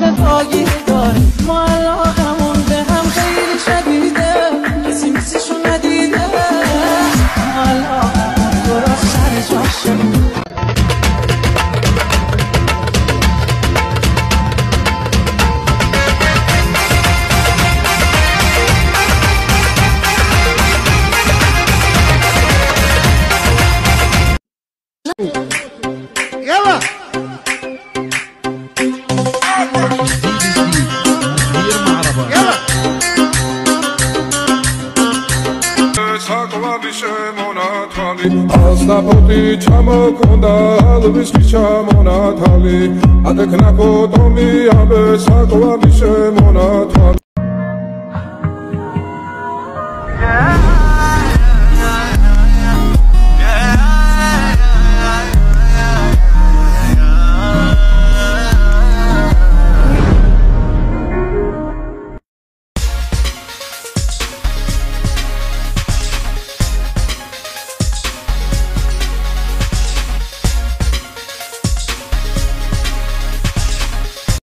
حال باگیر داره. ما علاقمون به هم خیلی شدیده. کسی مثلشو ندیده. ما علاقمون درست سر جاشه يلا ასნაფოტი ჩამოკონდა ალვის ჩამონათალი. ადეკნაკო ტომი აბე საკვარი შემონათალი